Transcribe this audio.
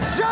是。